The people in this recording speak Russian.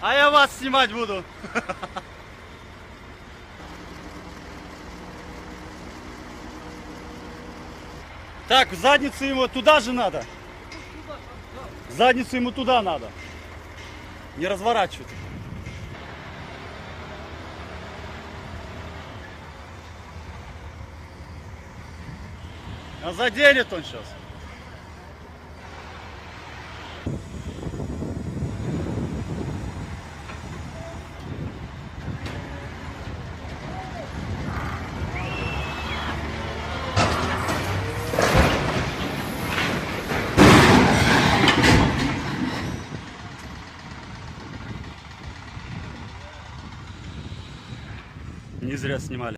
А я вас снимать буду. Так, задницу ему туда же надо. Задницу ему туда надо. Не разворачивать. А заденет он сейчас. Не зря снимали.